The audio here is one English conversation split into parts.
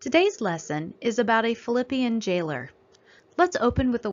Today's lesson is about a Philippian jailer. Let's open with a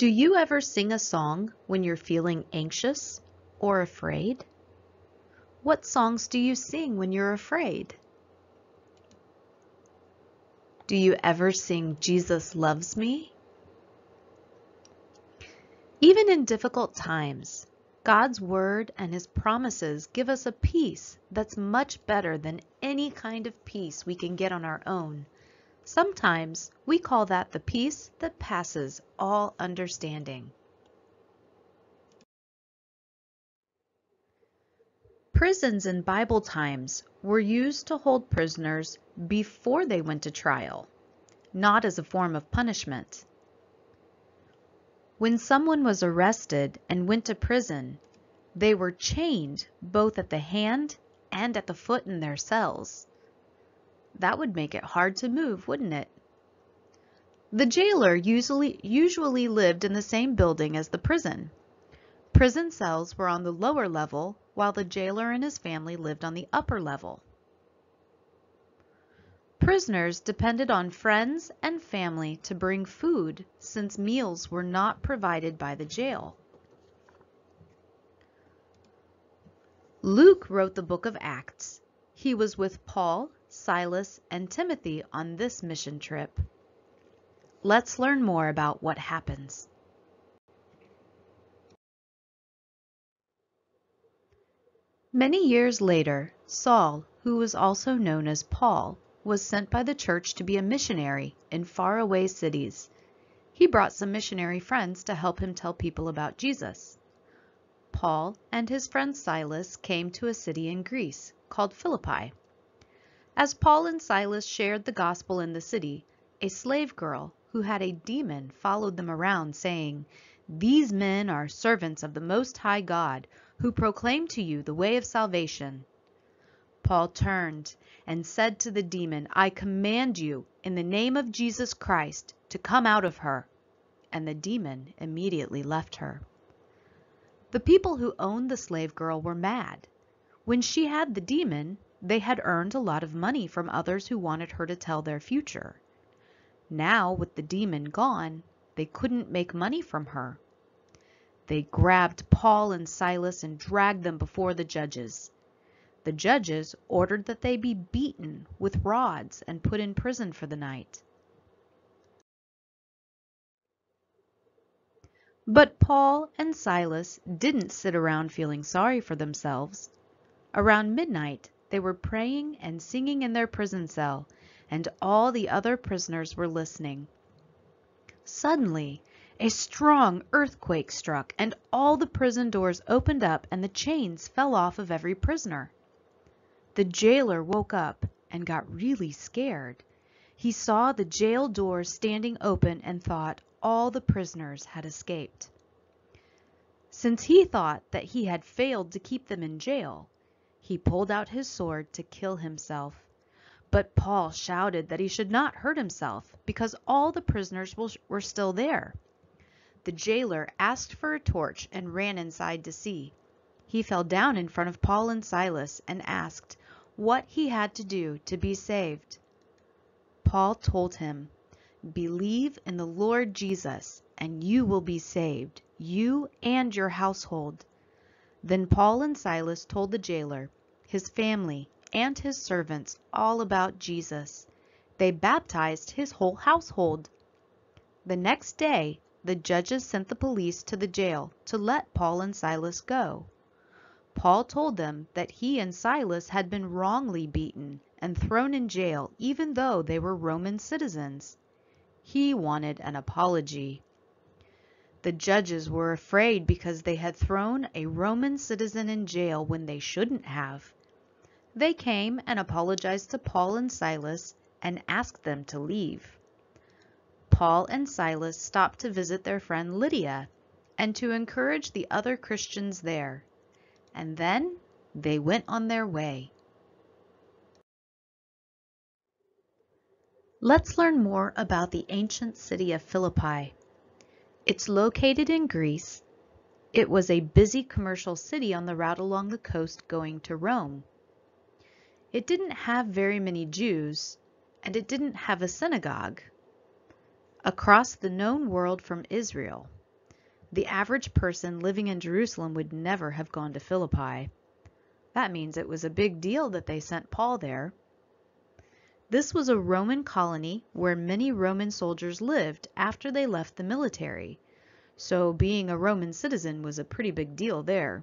Do you ever sing a song when you're feeling anxious or afraid? What songs do you sing when you're afraid? Do you ever sing Jesus Loves Me? Even in difficult times, God's Word and His promises give us a peace that's much better than any kind of peace we can get on our own. Sometimes we call that the peace that passes all understanding. Prisons in Bible times were used to hold prisoners before they went to trial, not as a form of punishment. When someone was arrested and went to prison, they were chained both at the hand and at the foot in their cells. That would make it hard to move, wouldn't it? The jailer usually, usually lived in the same building as the prison. Prison cells were on the lower level, while the jailer and his family lived on the upper level. Prisoners depended on friends and family to bring food since meals were not provided by the jail. Luke wrote the book of Acts. He was with Paul, Silas, and Timothy on this mission trip. Let's learn more about what happens. Many years later, Saul, who was also known as Paul, was sent by the church to be a missionary in faraway cities. He brought some missionary friends to help him tell people about Jesus. Paul and his friend Silas came to a city in Greece called Philippi. As Paul and Silas shared the gospel in the city, a slave girl who had a demon followed them around saying, These men are servants of the Most High God who proclaim to you the way of salvation. Paul turned and said to the demon, I command you, in the name of Jesus Christ, to come out of her. And the demon immediately left her. The people who owned the slave girl were mad. When she had the demon, they had earned a lot of money from others who wanted her to tell their future. Now, with the demon gone, they couldn't make money from her. They grabbed Paul and Silas and dragged them before the judges. The judges ordered that they be beaten with rods and put in prison for the night. But Paul and Silas didn't sit around feeling sorry for themselves. Around midnight, they were praying and singing in their prison cell, and all the other prisoners were listening. Suddenly, a strong earthquake struck, and all the prison doors opened up and the chains fell off of every prisoner. The jailer woke up and got really scared. He saw the jail doors standing open and thought all the prisoners had escaped. Since he thought that he had failed to keep them in jail, he pulled out his sword to kill himself. But Paul shouted that he should not hurt himself because all the prisoners were still there. The jailer asked for a torch and ran inside to see. He fell down in front of Paul and Silas and asked, what he had to do to be saved. Paul told him, Believe in the Lord Jesus, and you will be saved, you and your household. Then Paul and Silas told the jailer, his family, and his servants all about Jesus. They baptized his whole household. The next day, the judges sent the police to the jail to let Paul and Silas go. Paul told them that he and Silas had been wrongly beaten and thrown in jail even though they were Roman citizens. He wanted an apology. The judges were afraid because they had thrown a Roman citizen in jail when they shouldn't have. They came and apologized to Paul and Silas and asked them to leave. Paul and Silas stopped to visit their friend Lydia and to encourage the other Christians there. And then they went on their way. Let's learn more about the ancient city of Philippi. It's located in Greece. It was a busy commercial city on the route along the coast going to Rome. It didn't have very many Jews, and it didn't have a synagogue. Across the known world from Israel, the average person living in Jerusalem would never have gone to Philippi. That means it was a big deal that they sent Paul there. This was a Roman colony where many Roman soldiers lived after they left the military, so being a Roman citizen was a pretty big deal there.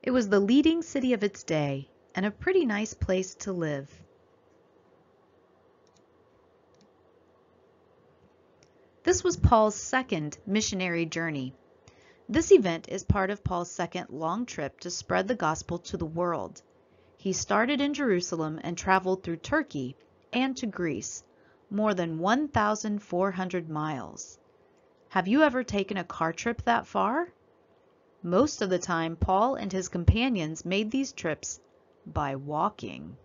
It was the leading city of its day and a pretty nice place to live. This was Paul's second missionary journey. This event is part of Paul's second long trip to spread the gospel to the world. He started in Jerusalem and traveled through Turkey and to Greece, more than 1,400 miles. Have you ever taken a car trip that far? Most of the time, Paul and his companions made these trips by walking.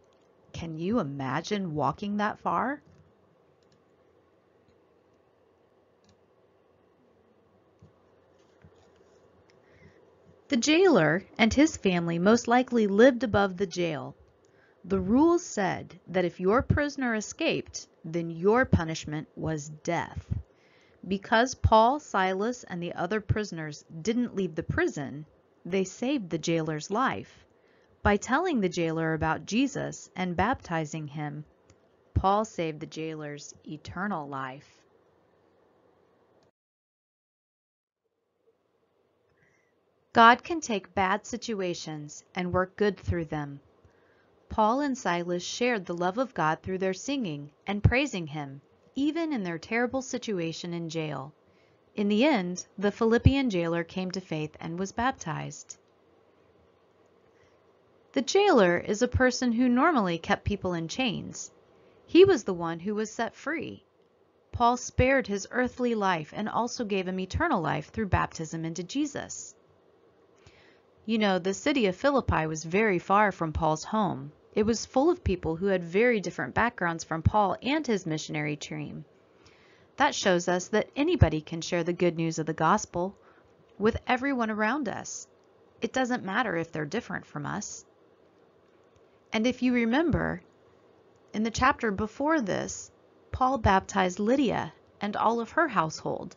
Can you imagine walking that far? The jailer and his family most likely lived above the jail. The rules said that if your prisoner escaped, then your punishment was death. Because Paul, Silas, and the other prisoners didn't leave the prison, they saved the jailer's life. By telling the jailer about Jesus and baptizing him, Paul saved the jailer's eternal life. God can take bad situations and work good through them. Paul and Silas shared the love of God through their singing and praising Him, even in their terrible situation in jail. In the end, the Philippian jailer came to faith and was baptized. The jailer is a person who normally kept people in chains. He was the one who was set free. Paul spared his earthly life and also gave him eternal life through baptism into Jesus. You know, the city of Philippi was very far from Paul's home. It was full of people who had very different backgrounds from Paul and his missionary team. That shows us that anybody can share the good news of the gospel with everyone around us. It doesn't matter if they're different from us. And if you remember, in the chapter before this, Paul baptized Lydia and all of her household,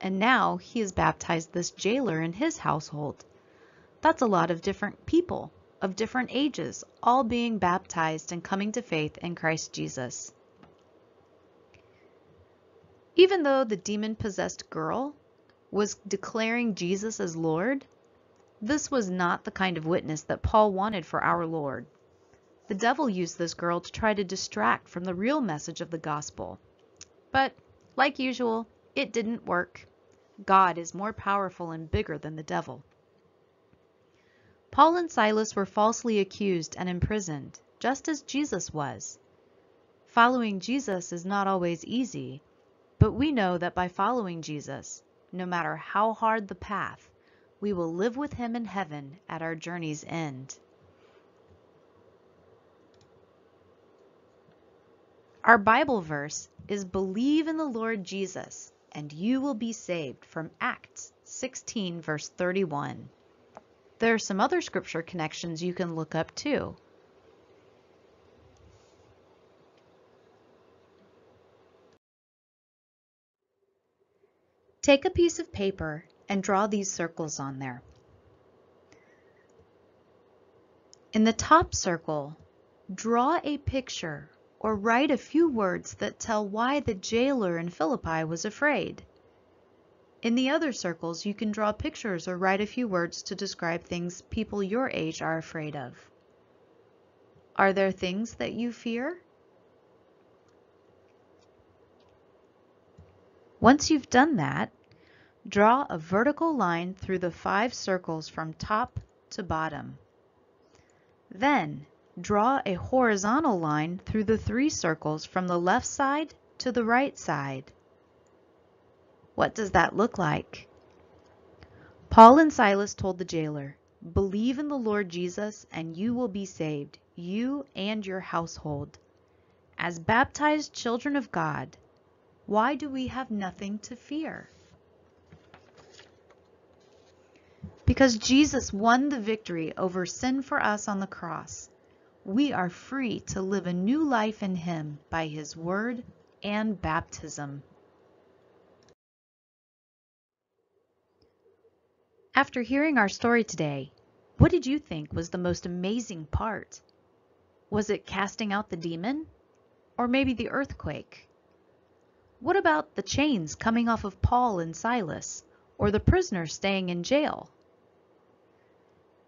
and now he has baptized this jailer and his household. That's a lot of different people of different ages, all being baptized and coming to faith in Christ Jesus. Even though the demon possessed girl was declaring Jesus as Lord, this was not the kind of witness that Paul wanted for our Lord. The devil used this girl to try to distract from the real message of the gospel. But, like usual, it didn't work. God is more powerful and bigger than the devil. Paul and Silas were falsely accused and imprisoned, just as Jesus was. Following Jesus is not always easy, but we know that by following Jesus, no matter how hard the path, we will live with him in heaven at our journey's end. Our Bible verse is believe in the Lord Jesus and you will be saved from Acts 16 verse 31. There are some other scripture connections you can look up too. Take a piece of paper and draw these circles on there. In the top circle, draw a picture or write a few words that tell why the jailer in Philippi was afraid. In the other circles, you can draw pictures or write a few words to describe things people your age are afraid of. Are there things that you fear? Once you've done that, draw a vertical line through the five circles from top to bottom. Then, draw a horizontal line through the three circles from the left side to the right side. What does that look like? Paul and Silas told the jailer, Believe in the Lord Jesus and you will be saved, you and your household. As baptized children of God, why do we have nothing to fear? Because Jesus won the victory over sin for us on the cross, we are free to live a new life in Him by His Word and baptism. After hearing our story today, what did you think was the most amazing part? Was it casting out the demon? Or maybe the earthquake? What about the chains coming off of Paul and Silas? Or the prisoner staying in jail?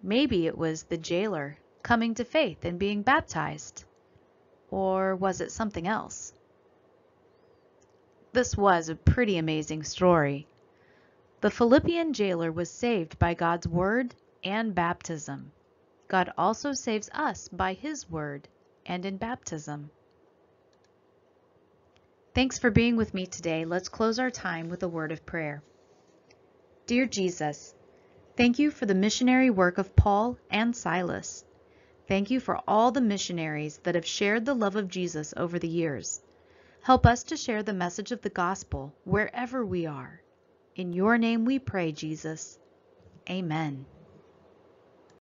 Maybe it was the jailer coming to faith and being baptized. Or was it something else? This was a pretty amazing story. The Philippian jailer was saved by God's word and baptism. God also saves us by his word and in baptism. Thanks for being with me today. Let's close our time with a word of prayer. Dear Jesus, thank you for the missionary work of Paul and Silas. Thank you for all the missionaries that have shared the love of Jesus over the years. Help us to share the message of the gospel wherever we are. In your name we pray, Jesus. Amen.